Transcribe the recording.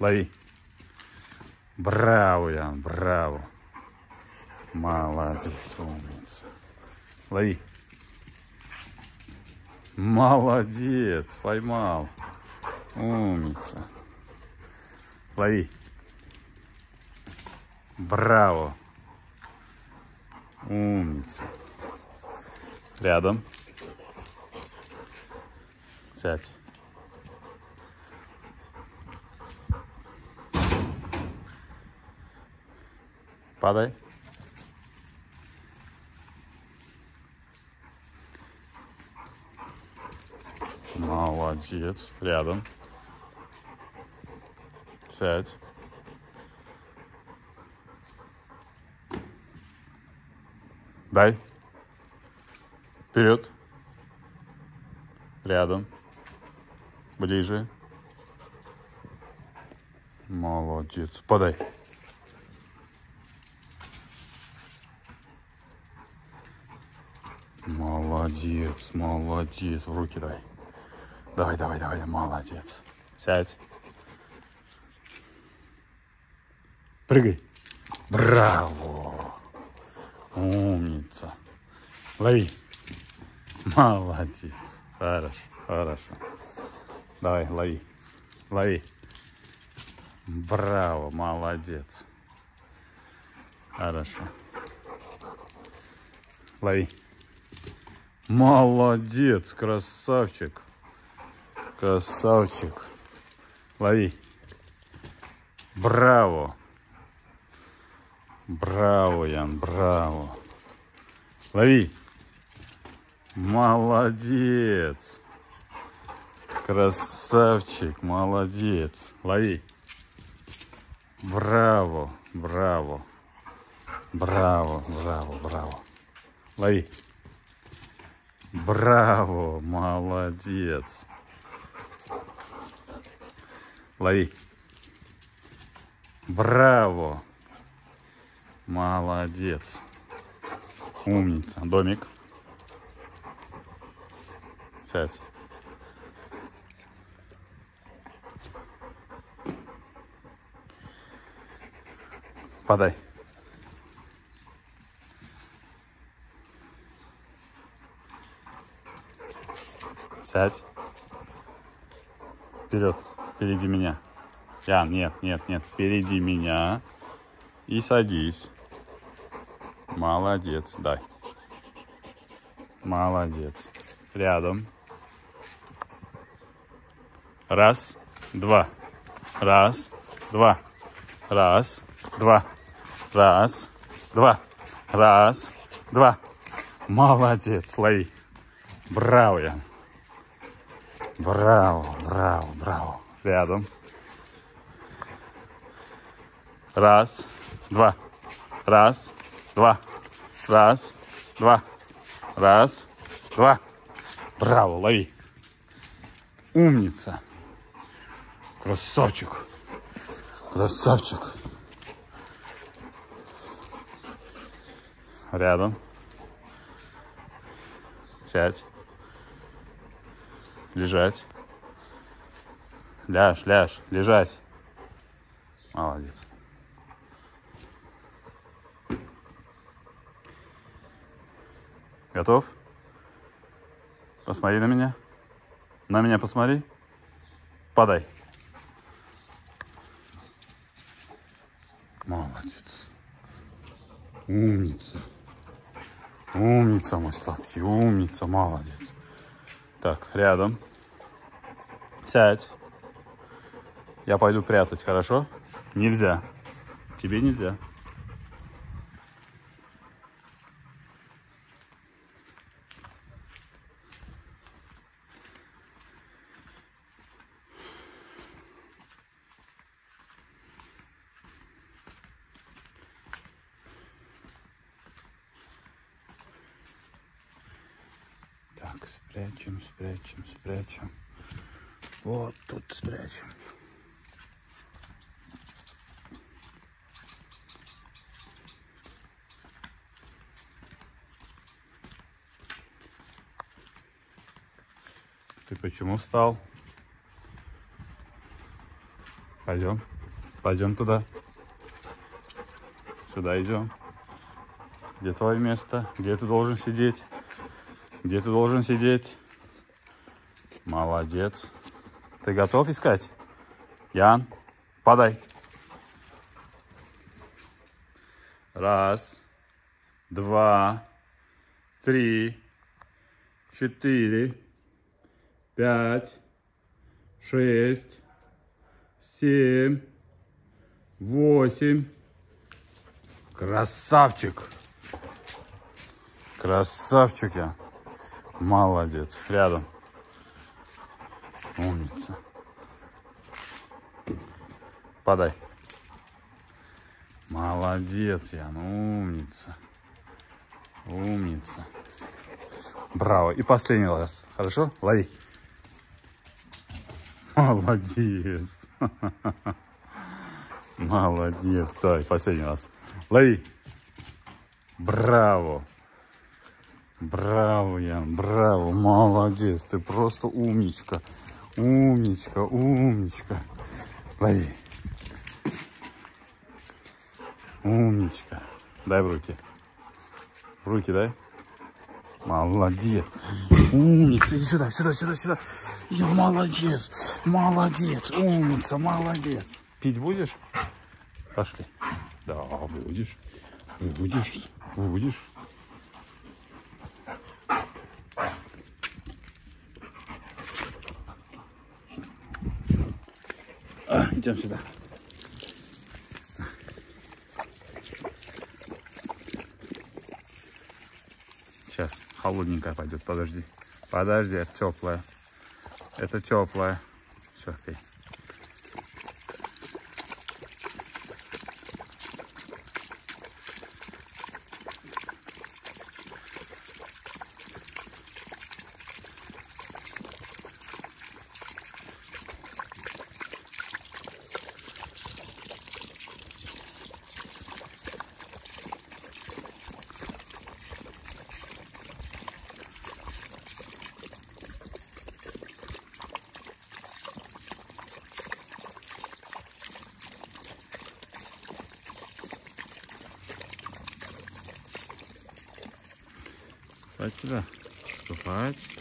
Лови. Браво, Ян, браво. Молодец, умница. Лови. Молодец, поймал. Умница. Лови. Браво. Умница. Рядом. Сядь. Падай. Молодец. Рядом. Сядь. Дай. Вперед. Рядом. Ближе. Молодец. Подай. Молодец, молодец. В руки дай. Давай, давай, давай. Молодец. Сядь. Прыгай. Браво. Умница. Лови. Молодец. Хорошо, хорошо. Давай, лови. Лови. Браво, молодец. Хорошо. Лови. Молодец, красавчик. Красавчик. Лови. Браво. Браво, Ян, браво. Лови. Молодец. Красавчик, молодец. Лови. Браво, браво. Браво, браво, браво. Лови. Браво, молодец. Лови. Браво. Молодец. Умница. Домик. Сядь. Подай. Сядь. Вперед. Впереди меня. Ян, нет, нет, нет. Впереди меня. И садись. Молодец. Дай. Молодец. Рядом. Раз, два. Раз, два. Раз, два. Раз, два. Раз, два. Молодец, лови. Браво, Ян. Браво, браво, браво. Рядом. Раз, два. Раз, два. Раз, два. Раз, два. Браво, лови. Умница. Красавчик. Красавчик. Рядом. Сядь. Лежать. Ляж, ляж, лежать. Молодец. Готов? Посмотри на меня. На меня посмотри. Подай. Молодец. Умница. Умница, мой сладкий. Умница, молодец. Так, рядом. Сядь. Я пойду прятать, хорошо? Нельзя. Тебе нельзя. Так, спрячем, спрячем, спрячем. Вот тут спрячем. Ты почему встал? Пойдем. Пойдем туда. Сюда идем. Где твое место? Где ты должен сидеть? Где ты должен сидеть? Молодец. Ты готов искать? Ян, подай. Раз, два, три, четыре, пять, шесть, семь, восемь. Красавчик. Красавчик я. Молодец. Рядом. Умница. Подай. Молодец, Ян, умница. Умница. Браво. И последний раз. Хорошо? Лови. Молодец. Молодец. Давай, последний раз. Лови. Браво. Браво, Ян, браво. Молодец. Ты просто умничка. Умничка, умничка. Лови. Умничка. Дай в руки. В руки дай. Молодец. Умница. Иди сюда, сюда, сюда, сюда. Я молодец. Молодец. Умница, молодец. Пить будешь? Пошли. Да, будешь. Будешь. Будешь. А, идем сюда. Сейчас холодненькая пойдет, подожди. Подожди, это теплая. Это теплая. Все, пей. Ступать сюда. Ступать.